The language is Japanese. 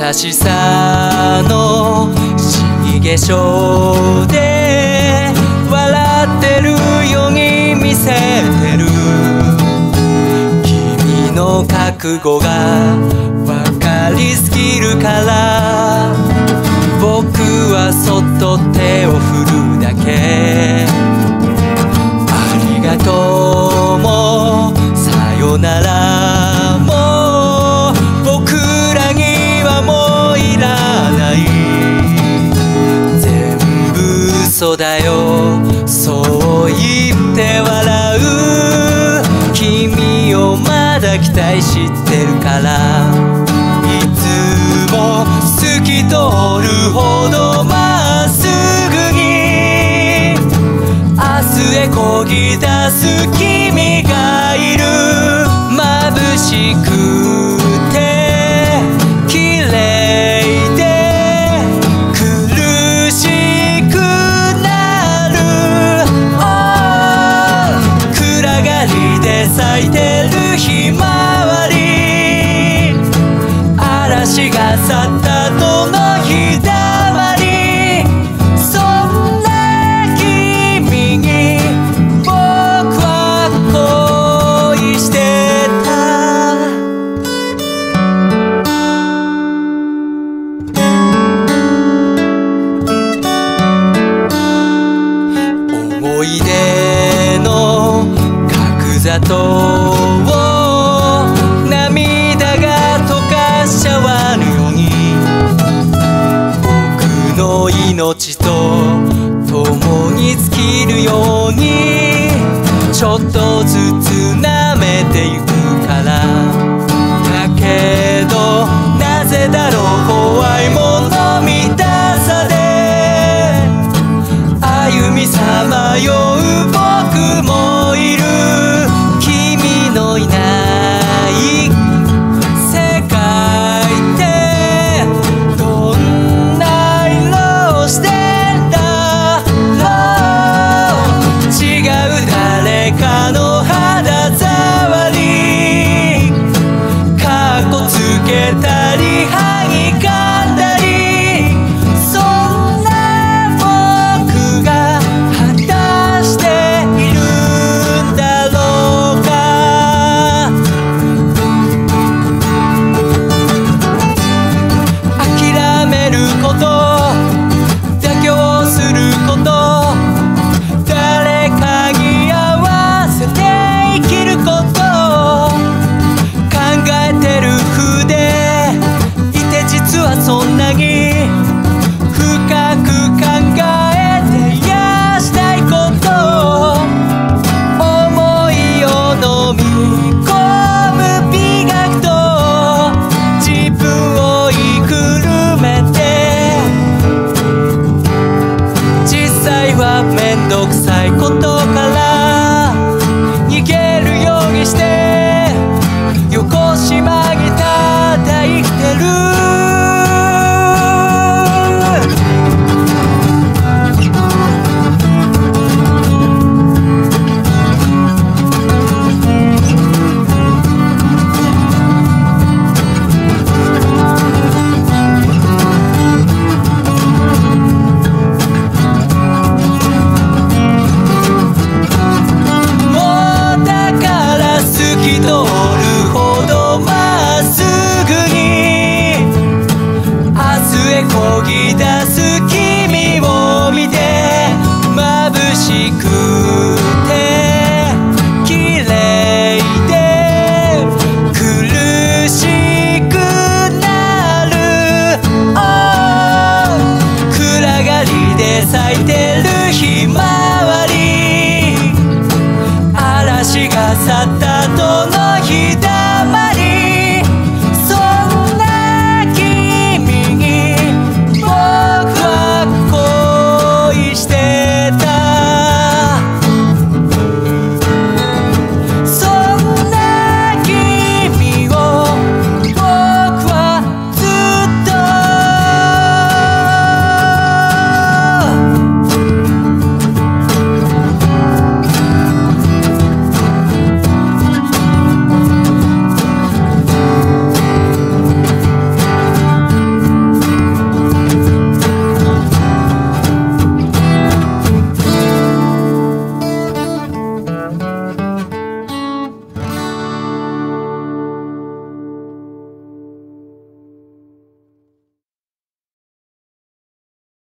優しさの新化粧で笑ってるように見せてる君の覚悟が分かりすぎるから僕はそっと手を振るだけありがとうもさよなら嘘だよ。そう言って笑う。君をまだ期待してるから。いつも透き通るほどまっすぐに。明日へこぎ出す君がいる。眩しく嵐が去った後の日だまり。そんな君に僕は恋してた。思い出の角砂糖命と共に尽きるようにちょっとずつ舐めてゆく。しまぎたって生きてるが去ったどの日だ